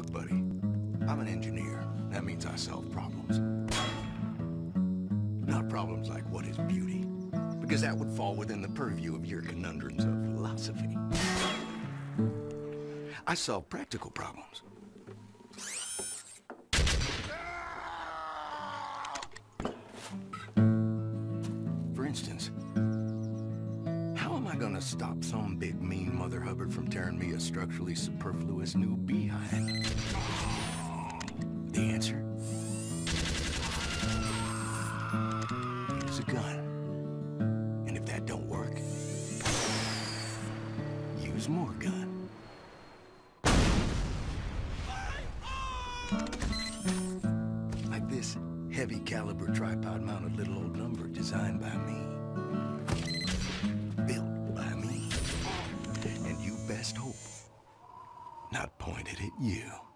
Look, buddy, I'm an engineer. That means I solve problems. Not problems like what is beauty, because that would fall within the purview of your conundrums of philosophy. I solve practical problems. Gonna stop some big mean Mother Hubbard from tearing me a structurally superfluous new behind? The answer? Use a gun. And if that don't work, use more gun. Like this heavy caliber tripod mounted little old number designed by me. Best hope not pointed at you.